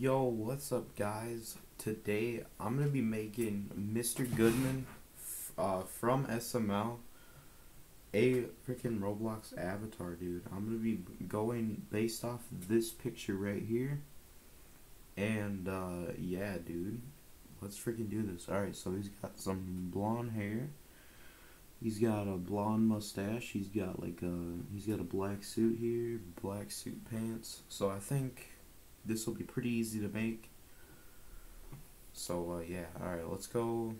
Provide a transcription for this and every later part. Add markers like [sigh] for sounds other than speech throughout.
Yo, what's up, guys? Today I'm gonna be making Mr. Goodman uh, from SML a freaking Roblox avatar, dude. I'm gonna be going based off this picture right here, and uh, yeah, dude, let's freaking do this. All right, so he's got some blonde hair. He's got a blonde mustache. He's got like a he's got a black suit here, black suit pants. So I think this will be pretty easy to make. So uh, yeah, all right, let's go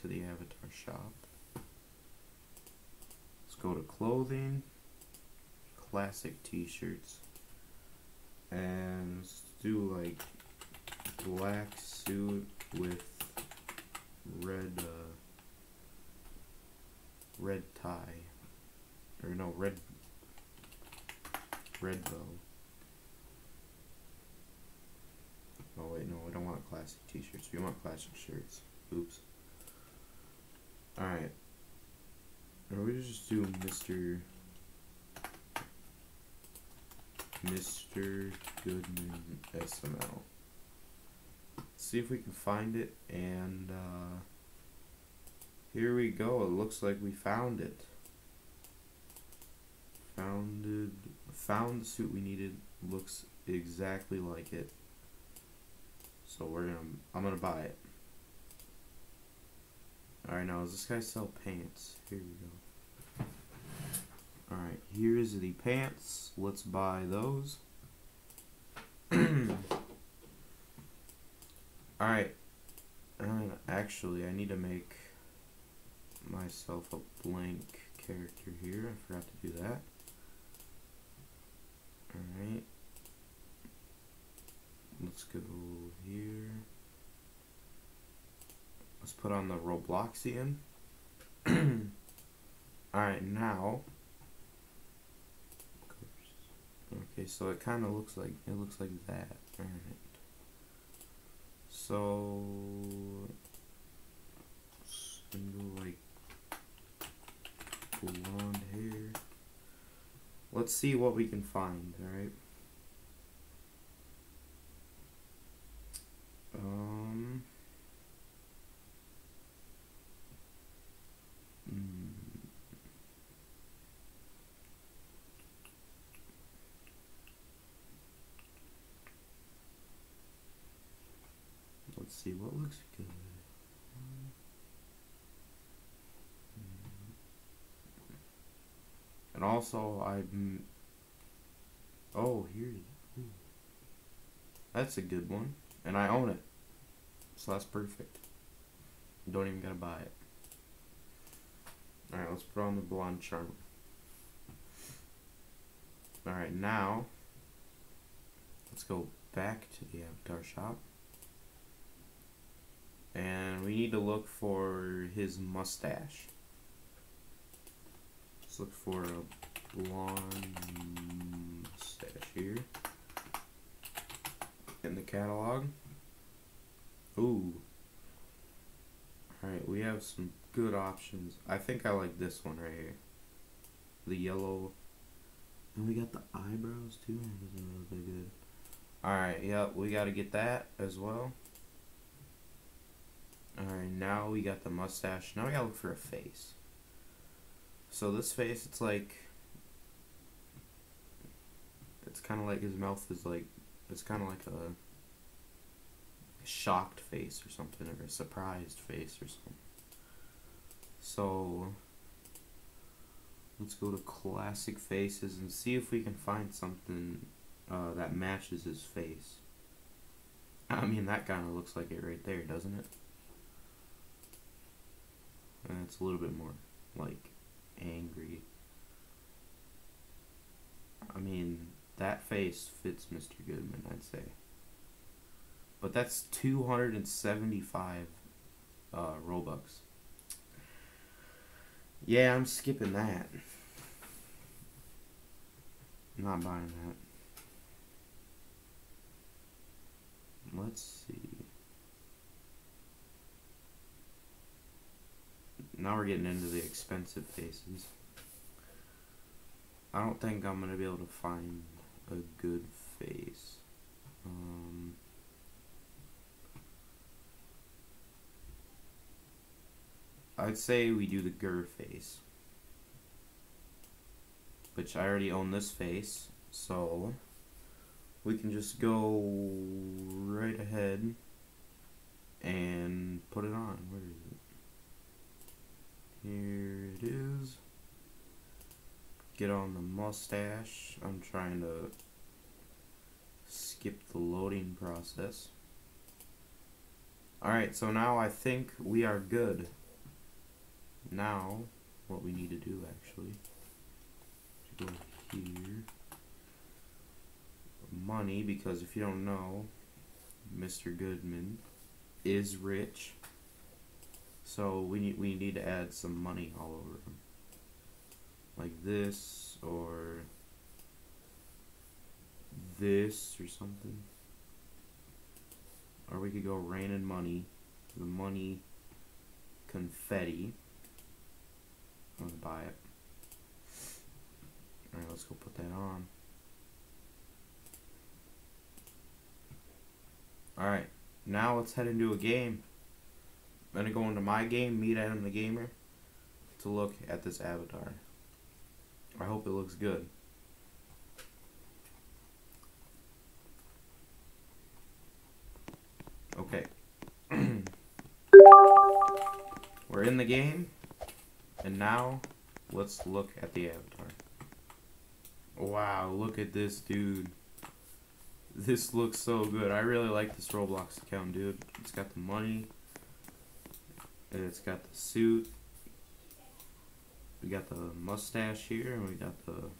to the avatar shop. Let's go to clothing, classic T-shirts, and let's do like black suit with red uh, red tie, or no red red bow. Oh wait, no, we classic t-shirts. We want classic shirts. Oops. Alright. Or we just do Mr. Mr. Goodman SML. See if we can find it and uh, here we go. It looks like we found it. Founded found the suit we needed. Looks exactly like it. So we're gonna, I'm gonna buy it. Alright, now does this guy sell pants? Here we go. Alright, here's the pants. Let's buy those. [clears throat] Alright. And actually, I need to make myself a blank character here. I forgot to do that. Alright. Let's go here. Let's put on the Robloxian. [clears throat] Alright, now. Okay, so it kind of looks like, it looks like that. Alright. So, single like blonde hair. Let's see what we can find, alright? Um. See what looks good. And also, I'm. Oh, here. That's a good one. And I own it. So that's perfect. Don't even gotta buy it. Alright, let's put on the blonde charm. Alright, now. Let's go back to the avatar shop. And we need to look for his mustache. Let's look for a blonde mustache here in the catalog. Ooh. Alright, we have some good options. I think I like this one right here. The yellow. And we got the eyebrows too. Alright, yep, we gotta get that as well. Now we got the mustache. Now we gotta look for a face. So this face, it's like... It's kind of like his mouth is like... It's kind of like a shocked face or something, or a surprised face or something. So, let's go to classic faces and see if we can find something uh, that matches his face. I mean, that kind of looks like it right there, doesn't it? And it's a little bit more, like, angry. I mean, that face fits Mr. Goodman, I'd say. But that's 275 uh, Robux. Yeah, I'm skipping that. Not buying that. Let's see. Now we're getting into the expensive faces. I don't think I'm going to be able to find a good face. Um, I'd say we do the Gur face. Which I already own this face, so we can just go right ahead and put it on. Where is it? Here it is. Get on the mustache. I'm trying to skip the loading process. Alright, so now I think we are good. Now, what we need to do actually, go here, money, because if you don't know, Mr. Goodman is rich. So we need we need to add some money all over them. Like this or this or something. Or we could go rain and money. The money confetti. I'm gonna buy it. Alright, let's go put that on. Alright, now let's head into a game. I'm gonna go into my game, meet Adam the Gamer, to look at this avatar. I hope it looks good. Okay. [clears throat] We're in the game, and now let's look at the avatar. Wow, look at this dude. This looks so good. I really like this Roblox account, dude. It's got the money. It's got the suit. We got the mustache here, and we got the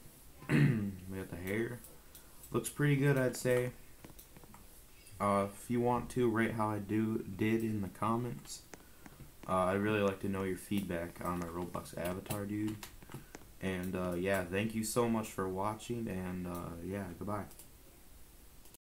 [clears throat] we got the hair. Looks pretty good, I'd say. Uh, if you want to rate how I do did in the comments, uh, I'd really like to know your feedback on my Roblox avatar, dude. And uh, yeah, thank you so much for watching, and uh, yeah, goodbye.